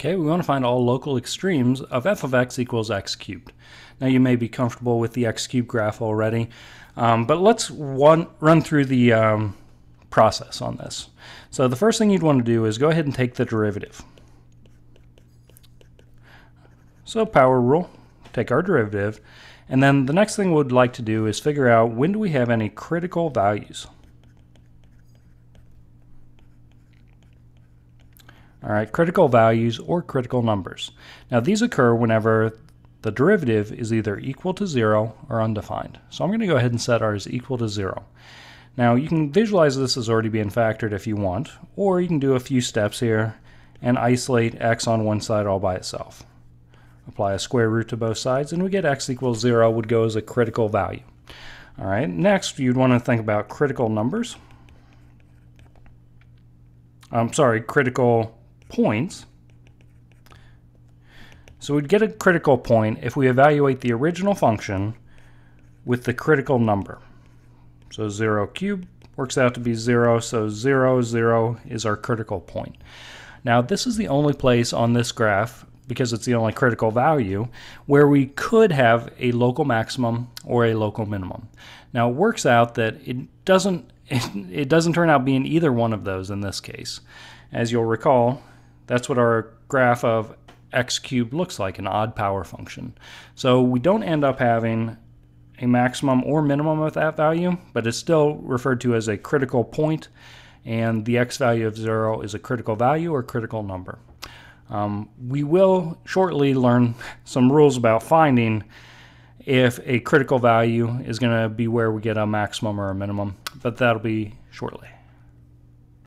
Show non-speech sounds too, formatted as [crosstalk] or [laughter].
Okay, we want to find all local extremes of f of x equals x cubed. Now you may be comfortable with the x cubed graph already, um, but let's one, run through the um, process on this. So the first thing you'd want to do is go ahead and take the derivative. So power rule, take our derivative, and then the next thing we'd like to do is figure out when do we have any critical values. All right, critical values or critical numbers. Now these occur whenever the derivative is either equal to zero or undefined. So I'm going to go ahead and set R ours equal to zero. Now you can visualize this as already being factored if you want, or you can do a few steps here and isolate x on one side all by itself. Apply a square root to both sides and we get x equals zero would go as a critical value. All right, next you'd want to think about critical numbers. I'm sorry, critical points. So we'd get a critical point if we evaluate the original function with the critical number. So 0 cubed works out to be 0, so 0, 0 is our critical point. Now this is the only place on this graph, because it's the only critical value, where we could have a local maximum or a local minimum. Now it works out that it doesn't [laughs] it doesn't turn out being either one of those in this case. As you'll recall, that's what our graph of x cubed looks like, an odd power function. So we don't end up having a maximum or minimum of that value, but it's still referred to as a critical point, and the x value of 0 is a critical value or critical number. Um, we will shortly learn [laughs] some rules about finding if a critical value is going to be where we get a maximum or a minimum, but that'll be shortly.